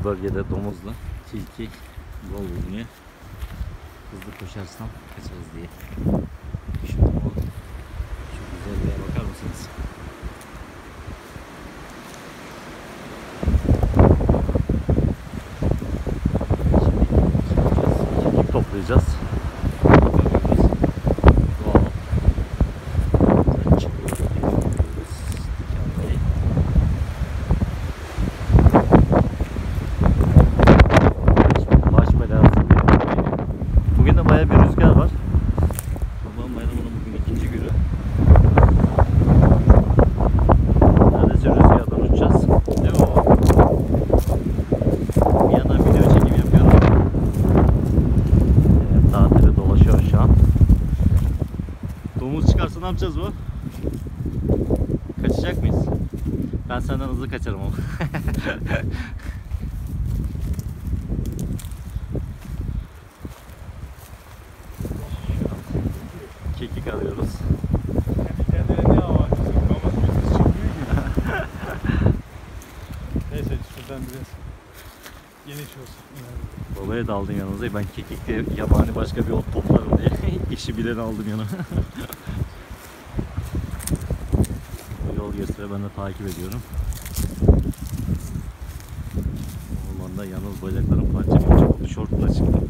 Bu bölgede domuzla tilki bol bulunuyor. Hızlı koşarsam kaçarız diye. Şu, o, şu güzelliğe bakar mısınız? Şimdi kekik toplayacağız. Bakıyoruz. Doğal. Buradan çıkıyor. Bakıyoruz. Dikenli. Şimdi baş belası diye. Bugün de bayağı bir rüzgar var. Kurban Bayramı'nın bugün ikinci günü. Neredeyse rüzgardan uçacağız. Değil mi baba? Bir yandan video çekim yapıyorum. Evet, tatili dolaşıyor şu an. Domuz çıkarsa ne yapacağız bu? Kaçacak mıyız? Ben senden hızlı kaçarım ama. Kekik ki. Neyse şuradan biraz geniş olsun. Yani. Babaya da aldım yanınıza. Ben kekikte yabani başka bir ot toplarım diye. İşi bileni aldım yanıma. Yol gösteriyor. Ben de takip ediyorum. Ormanda yalnız bacaklarım parça parça oldu. Şortla çıktım.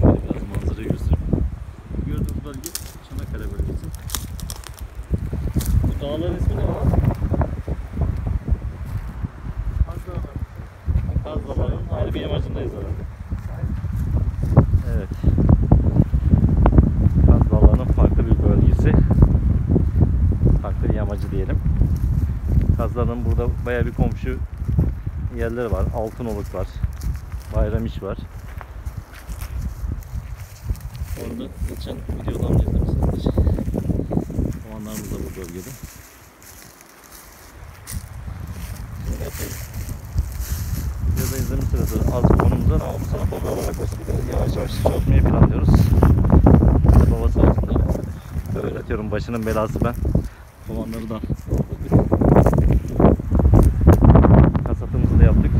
Şöyle biraz manzarayı göstereyim. Gördüğünüz bölge Çanakkale bölgesi. Bu dağların ismi ne var? Kaz Dağları. Ayrı bir yamacındayız herhalde. Evet. Kaz Dağları'nın farklı bir bölgesi. Farklı bir yamacı diyelim. Kazların burada baya bir komşu yerleri var. Altınoluk var. Bayramiç var. Orada geçen videolarını izlemişsinizdir. Zamanlarımız da bu bölgede. Şöyle yapayım. Videoda izlemişsinizdir az konumuz var ama bu sene baba olarak yavaş yavaş çözmeyi planlıyoruz. İşte baba sayesinde öğretiyorum başının belası ben. Kovanları da kasatımızı da yaptık.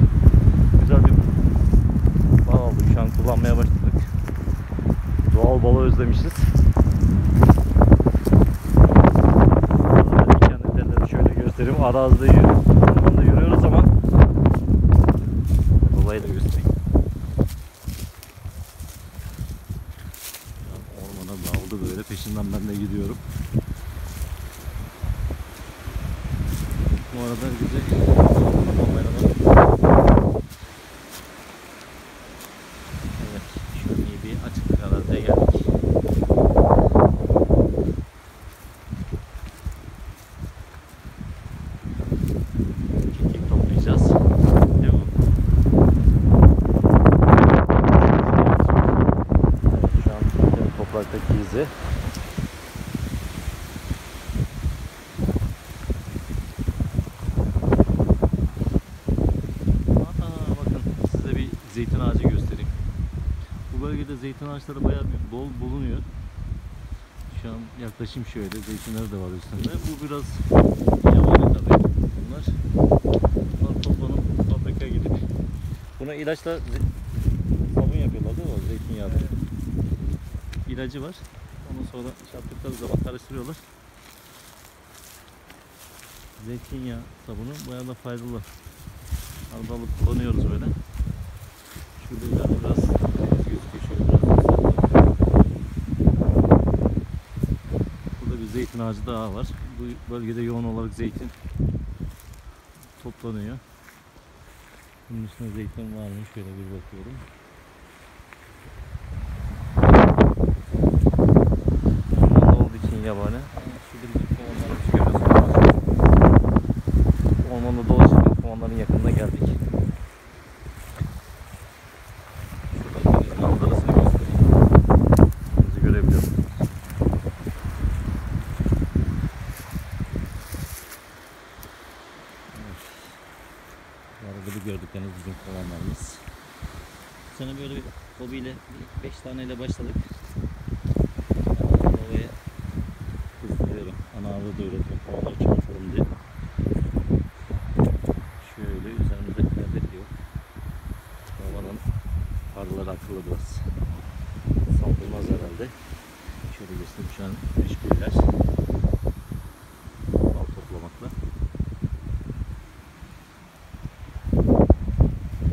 Güzel bir bal aldık şu an kullanmaya başladık. Doğal balı özlemişiz. Kendimden şöyle göstereyim. Arazide yürü- ormanda yürüyoruz ama babayı da göstereyim. Ormana daldı böyle peşinden ben de gidiyorum. Bu arada güzel Evet, şöyle bir açık arazide geldik. Kekik toplayacağız. Değil mi? Evet, şu an zaten topraktaki izi. Aa, bakın size bir zeytin ağacı göstereyim. Bu bölgede zeytin ağaçları bayağı bir bol bulunuyor. Şu an yaklaşayım şöyle. Zeytinler de var üstünde. Bu biraz yabani tabii. Bunlar, bunlar toplanıp fabrikaya gidip buna ilaçla sabun yapıyorlar değil mi? Zeytinyağı. İlacı var. Ondan sonra şey yaptıkları zaman karıştırıyorlar. Zeytinyağı sabunu bayağı da faydalı. Arada alıp kullanıyoruz böyle. Şurada ileride biraz deniz gözüküyor. Şöyle biraz göstereyim. Burada bir zeytin ağacı daha var. Bu bölgede yoğun olarak zeytin toplanıyor. Bunun üstünde zeytin var mı? Şöyle bir bakıyorum. Ormanda olduğu için yabani. Şurada bir kovanlar görüyorsunuz. Ormanda dolaşırken kovanların yakınına geldik. Şurada deniz manzarasını göstereyim. Denizi görebiliyorsunuz. Evet. Bu arada bu kovanlarımız. Bu sene böyle bir hobiyle 5 taneyle başladık. da üretmek kovanları çalışıyorum diye. Şöyle üzerimizde perde yok. Kovanın farları akıllı biraz. Saldırmaz herhalde. Şöyle göstereyim şu an meşguller. Bal toplamakla.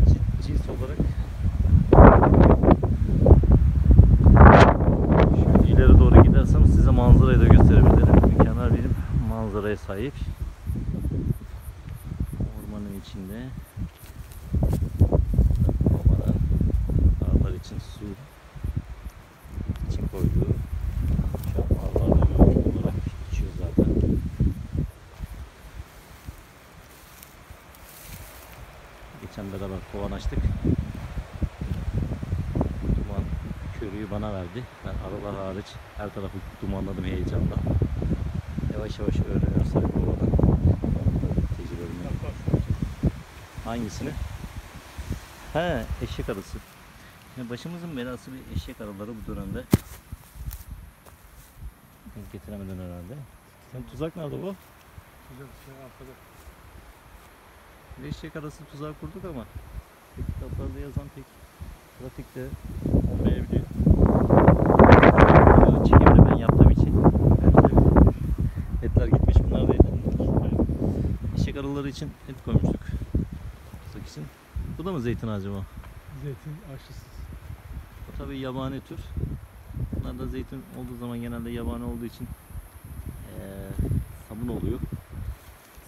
Cins- Cins olarak Şöyle ileri doğru gidersem size manzarayı da gösterebilirim. Mükemmel bir manzaraya sahip. Ormanın içinde. Babanın dağlar için su için koyduğu zaten. Geçen beraber kovan açtık. Duman körüğü bana verdi. Ben arılar hariç her tarafı dumanladım heyecanla. Yavaş yavaş öğreniyoruz tabii kovadan. Tecrübelerimi. Hangisini? He, eşek arısı. Yani başımızın belası bir eşek arıları bu dönemde. Getiremeden herhalde. Sen tuzak nerede bu? Güzel şey arkada. Eşek arası tuzağı kurduk ama kitaplarda yazan pek pratikte olmayabiliyor. Ya çekimde ben yaptığım için etler gitmiş bunlar da etler. Eşek arıları için et koymuştuk. İçin. Bu da mı zeytin ağacı mı? Zeytin aşısız. Bu tabii yabani tür. Bunlar da zeytin olduğu zaman genelde yabani olduğu için eee sabun oluyor.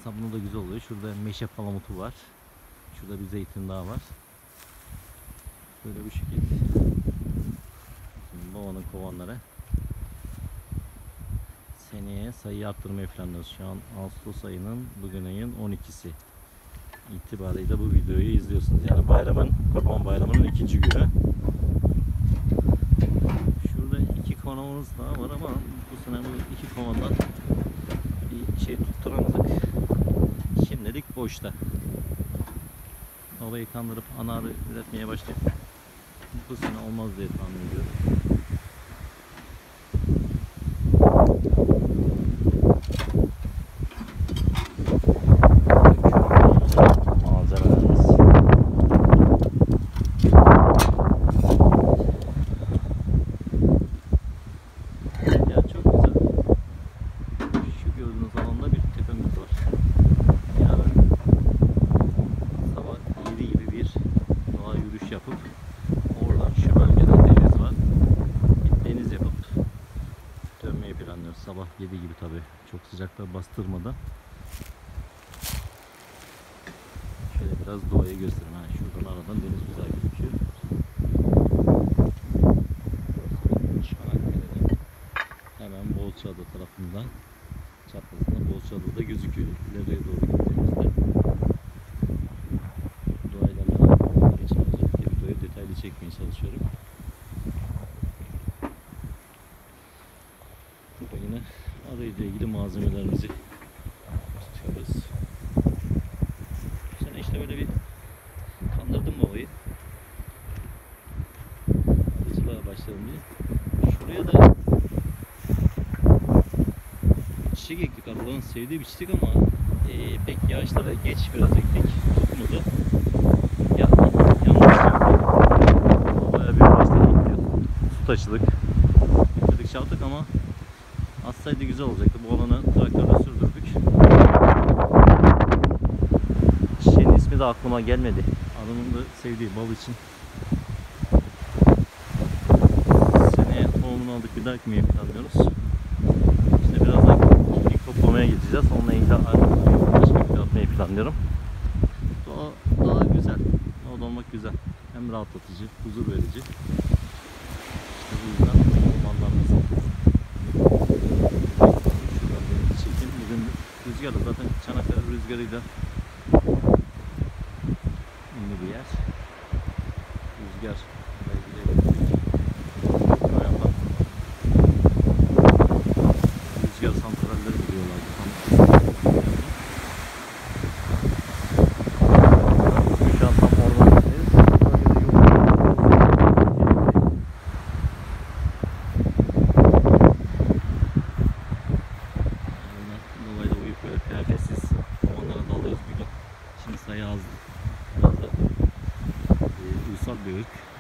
Sabunu da güzel oluyor. Şurada meşe palamutu var. Şurada bir zeytin daha var. Böyle bu şekilde. Şimdi babanın kovanları. Seneye sayı arttırmayı planlıyoruz. Şu an Ağustos ayının bugün ayın 12'si itibariyle bu videoyu izliyorsunuz. Yani bayramın, Kurban Bayramı'nın ikinci günü. Şurada iki kovanımız daha var ama bu sene bu iki kovandan bir şey tutturamadık. Şimdilik boşta. Ovayı kandırıp anarı üretmeye başlayıp bu sene olmaz diye tahmin ediyorum. Malzemelerimiz. Ya çok güzel. Şu gördüğünüz alanda bir tepemiz var. Yarın sabah 7 gibi bir doğa yürüyüş yapıp oradan şu bölgeden deniz var. Bir deniz yapıp dönmeyi planlıyoruz. Sabah 7 gibi tabi. Çok sıcakta bastırmadan. Şöyle biraz doğayı göstereyim. Ha, şuradan aradan deniz güzel gözüküyor. Hemen Bolçada tarafından çaprazında Bolçada da gözüküyor. İleriye doğru gittiğimizde doğayla beraber geçen özellikle videoyu detaylı çekmeye çalışıyorum. Burada yine arayla ilgili malzemelerimizi tutuyoruz. Bu sene işte böyle bir kandırdım babayı. Arıcılığa başladım diye. Şuraya da çiçek ektik. Arıların sevdiği bir çiçek ama eee, pek yağışlara geç biraz ektik. Tutmadı. Ya, yaptık. Bayağı bir ekliyor. Su taşıdık. Bitirdik çaldık ama atsaydı güzel olacaktı. Bu alanı traktörle sürdürdük. Çiçeğin ismi de aklıma gelmedi. Adamın da sevdiği bal için. Seneye tohumunu aldık bir daha ekmeği planlıyoruz. Toplamaya gideceğiz. Onunla ilgili bir video atmayı planlıyorum. Doğa, doğa güzel. Doğada olmak güzel. Hem rahatlatıcı, huzur verici. İşte bu yüzden ormanlarımız. Çekeyim. Bugün rüzgarı zaten Çanakkale rüzgarıyla ünlü bir yer. Rüzgar. Rüzgar santralleri biliyorlardı. Şu an tam ormandayız. Bölgede yoğun. Aynen. İçin sayı az. Biraz da e, uysal bir ırk.